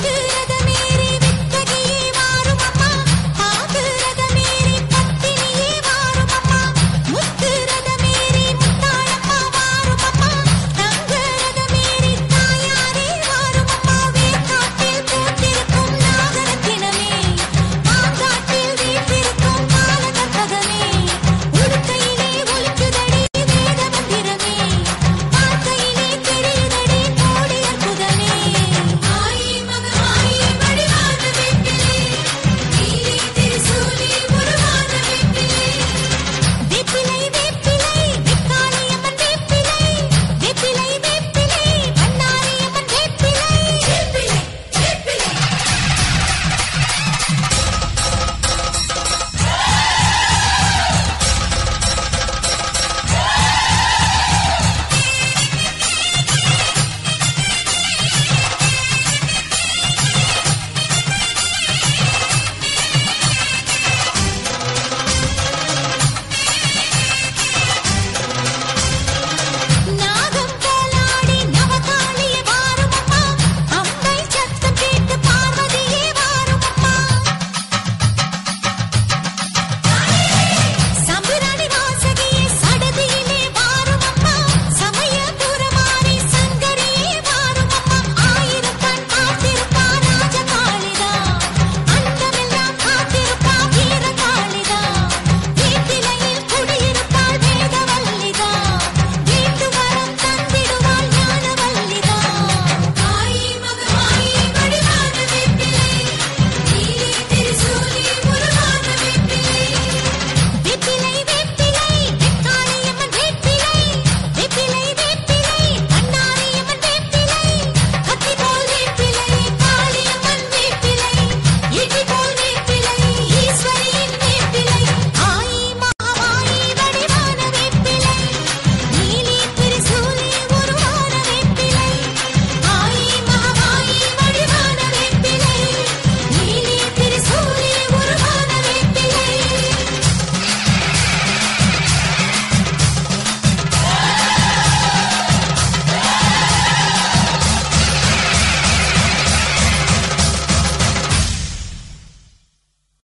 Baby